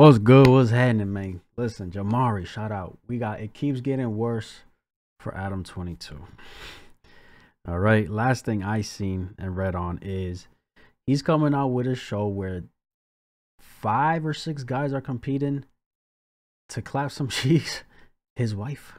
What's good? What's happening, man? Listen, Jamari, shout out. We got it keeps getting worse for Adam 22. All right. Last thing I seen and read on is he's coming out with a show where five or six guys are competing to clap some cheese. His wife.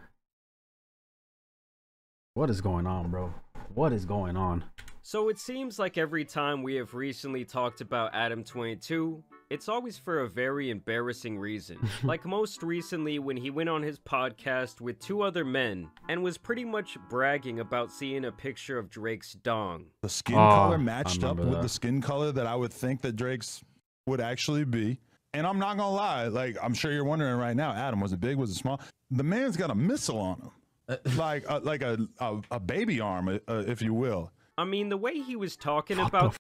What is going on, bro? What is going on? So it seems like every time we have recently talked about Adam 22, it's always for a very embarrassing reason. like most recently when he went on his podcast with two other men and was pretty much bragging about seeing a picture of Drake's dong. The skin Oh, color matched up remember with the skin color that I would think that Drake's would actually be. And I'm not gonna lie, like I'm sure you're wondering right now, Adam, was it big? Was it small? The man's got a missile on him, uh, like a, like a, a a baby arm, uh, uh if you will. I mean, the way he was talking What about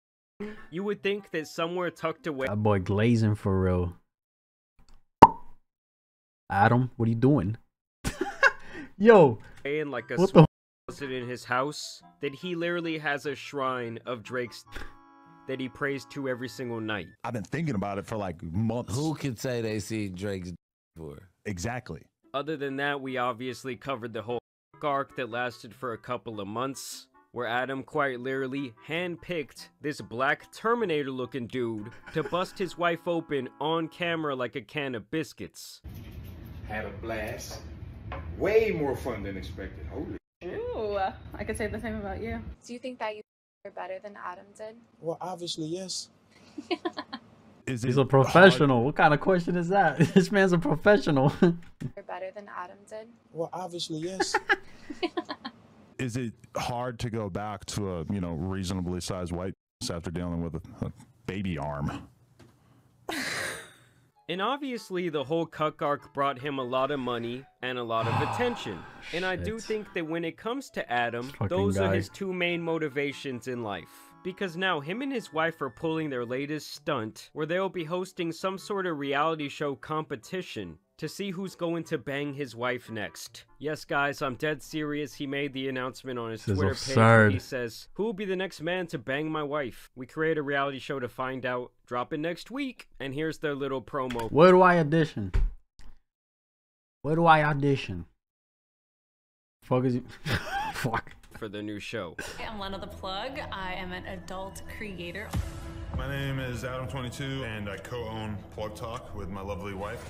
you would think that somewhere tucked away That boy glazing for real. Adam, what are you doing? Yo, in like a what the? closet in his house that he literally has a shrine of Drake's that he prays to every single night. I've been thinking about it for like months. Who could say they see Drake's for? exactly? Other than that, we obviously covered the whole arc that lasted for a couple of months, where Adam quite literally handpicked this black Terminator looking dude to bust his wife open on camera like a can of biscuits. had a blast. Way more fun than expected. Holy. Ooh, I could say the same about you. Do you think that you are better than Adam did? Well, obviously, yes. Is He's a professional. What kind of question is that? This man's a professional. You're better than Adam did? Well, obviously, yes. hard- Is it hard to go back to a you know reasonably sized white after dealing with a, a baby arm? And obviously, the whole cuck arc brought him a lot of money and a lot of attention. And I do think that when it comes to Adam, Fucking those are his two main motivations in life. Because now him and his wife are pulling their latest stunt where they'll be hosting some sort of reality show competition to see who's going to bang his wife next. Yes, guys, I'm dead serious. He made the announcement on his This Twitter page he says, Who will be the next man to bang my wife? We create a reality show to find out. Drop it next week. And here's their little promo. Where do I audition? Where do I audition? Fuck is you? Fuck. For the new show. I'm Lena the Plug. I am an adult creator. My name is Adam22, and I co own Plug Talk with my lovely wife.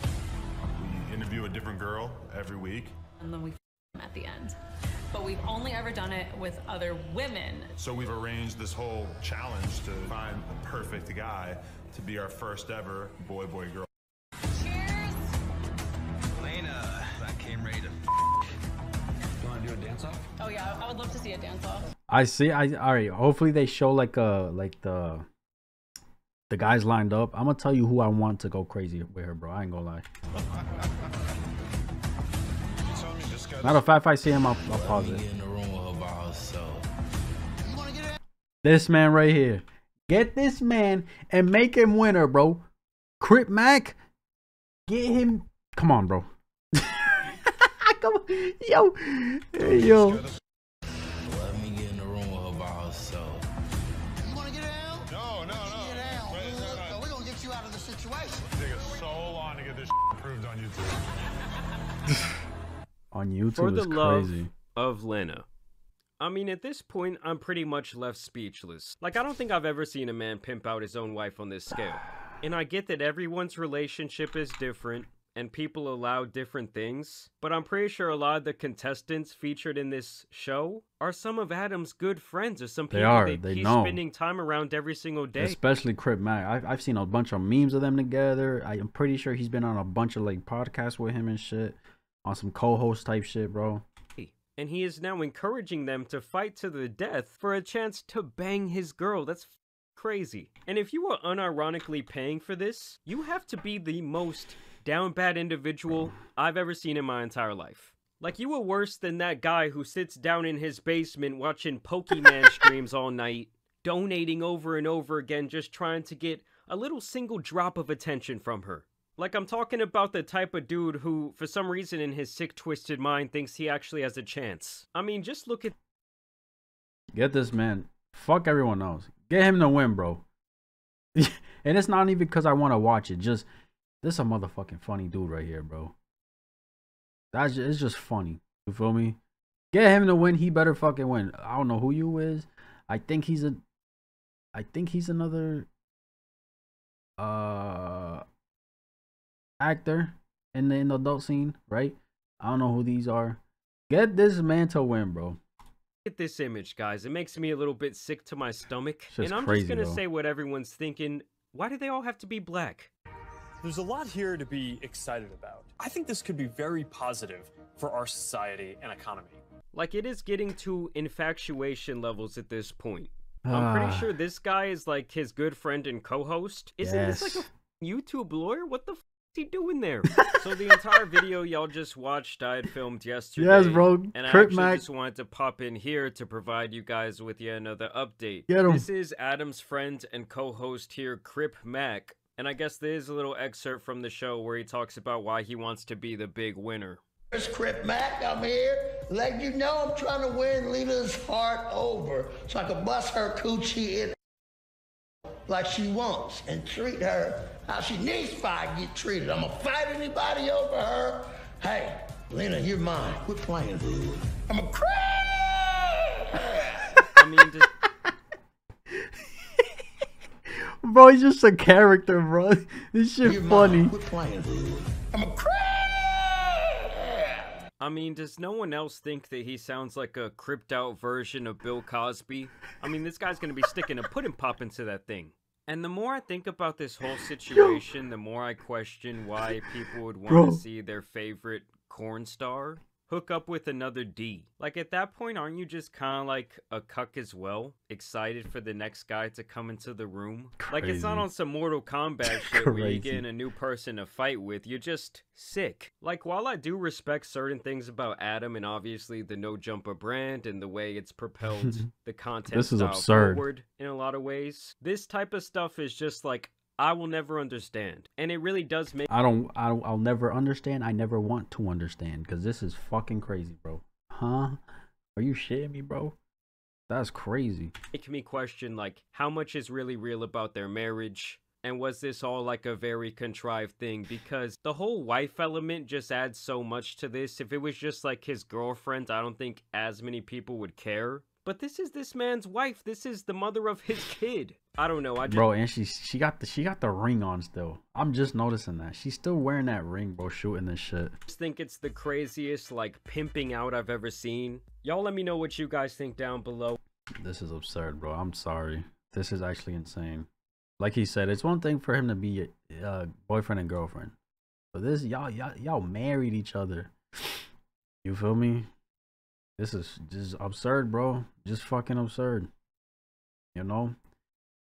We interview a different girl every week. And then we f- at the end. But we've only ever done it with other women. So we've arranged this whole challenge to find the perfect guy to be our first ever boy boy girl. I see. I all right. Hopefully they show like uh like the the guys lined up. I'm gonna tell you who I want to go crazy with her, bro. I ain't gonna lie. So, I mean, Matter of fact, if I see him, I'll, I'll pause it. get in the room with her by herself. This man right here. Get this man and make him winner, bro. Crip Mac, get him. Come on, bro. Come on. Yo, yo. On YouTube For the is love of Lena. I mean, at this point, I'm pretty much left speechless. Like, I don't think I've ever seen a man pimp out his own wife on this scale. And I get that everyone's relationship is different and people allow different things, but I'm pretty sure a lot of the contestants featured in this show are some of Adam's good friends or some They people are, that they he's know. spending time around every single day. Especially Crip Mac. I've, I've seen a bunch of memes of them together. I am pretty sure he's been on a bunch of like podcasts with him and shit. On some co-host type shit, bro. and he is now encouraging them to fight to the death for a chance to bang his girl. That's crazy. And if you are unironically paying for this, you have to be the most down bad individual I've ever seen in my entire life. Like you were worse than that guy who sits down in his basement watching Pokemon streams all night, donating over and over again just trying to get a little single drop of attention from her. Like I'm talking about the type of dude who, for some reason in his sick, twisted mind, thinks he actually has a chance. I mean, just look at Get this man. Fuck everyone else. Get him to win, bro. and it's not even because I want to watch it. Just This is a motherfucking funny dude right here, bro. That's just, it's just funny. You feel me? Get him to win. He better fucking win. I don't know who you is. I think he's a. I think he's another. Uh. Actor in the in the adult scene, right? I don't know who these are. Get this man to win, bro. at this image, guys. It makes me a little bit sick to my stomach. Shit's and I'm crazy, just gonna say what everyone's thinking. Why do they all have to be black? There's a lot here to be excited about. I think this could be very positive for our society and economy. Like it is getting to infatuation levels at this point. I'm pretty sure this guy is like his good friend and co-host. Isn't this like a YouTube lawyer? What the f- is he doing there? so the entire video y'all just watched, I had filmed yesterday. Yes, bro. And I Crip actually Mac. just wanted to pop in here to provide you guys with yet another update. Get 'em. This is Adam's friend and co-host here, Crip Mac. And I guess there is a little excerpt from the show where he talks about why he wants to be the big winner. It's Crip Mac. I'm here. Let you know I'm trying to win Lita's heart over so I can bust her coochie in like she wants and treat her how she needs to get treated. I'm gonna fight anybody over her. Hey, Lena, you're mine. Quit playing, dude. I'm a crap. I mean, just, Bro, he's just a character, bro. This shit You're funny. mine. Quit playing, dude. I'm a crap. I mean, does no one else think that he sounds like a cripped out version of Bill Cosby? I mean, this guy's gonna be sticking a pudding pop into that thing. And the more I think about this whole situation, the more I question why people would want Bro. to see their favorite corn star hook up with another D. Like at that point, aren't you just kind of like a cuck as well, excited for the next guy to come into the room? Like it's not on some Mortal Kombat shit where you Crazy. get in a new person to fight with. You're just sick. Like while I do respect certain things about Adam and obviously the No Jumper brand and the way it's propelled the content This is absurd. forward in a lot of ways, this type of stuff is just like I will never understand, and it really does make I don't, I don't, I'll never understand. I never want to understand because this is fucking crazy, bro. Huh? Are you shitting me, bro? That's crazy. make me question like how much is really real about their marriage and was this all like a very contrived thing because the whole wife element just adds so much to this if it was just like his girlfriend i don't think as many people would care but this is this man's wife this is the mother of his kid i don't know i just Bro, and she she got the she got the ring on still. I'm just noticing that. She's still wearing that ring, bro, shooting this shit. I just think it's the craziest like pimping out i've ever seen y'all let me know what you guys think down below This is absurd, bro. I'm sorry. This is actually insane. Like he said, it's one thing for him to be uh, boyfriend and girlfriend, but this y'all y'all y'all married each other. You feel me? This is just absurd, bro. Just fucking absurd. You know,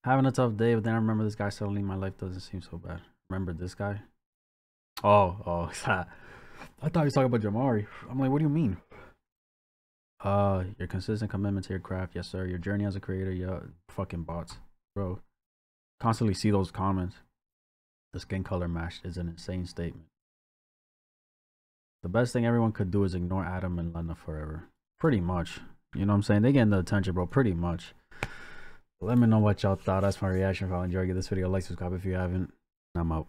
having a tough day, but then I remember this guy suddenly. My life doesn't seem so bad. Remember this guy? Oh, oh, I thought he was talking about Jamari. I'm like, what do you mean? Uh, your consistent commitment to your craft, yes sir. Your journey as a creator, yeah, fucking bots, bro. Constantly see those comments. The skin color match is an insane statement. The best thing everyone could do is ignore Adam and Lena forever. Pretty much. You know what I'm saying? They getting the attention, bro. Pretty much. Let me know what y'all thought. That's my reaction. If y'all enjoyed, this video like, subscribe if you haven't. I'm out.